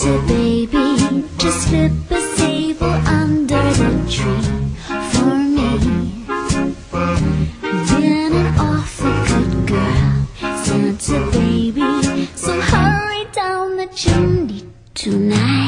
Santa baby, just slip a sable under the tree for me. Been an awful good girl, Santa baby, so hurry down the chimney tonight.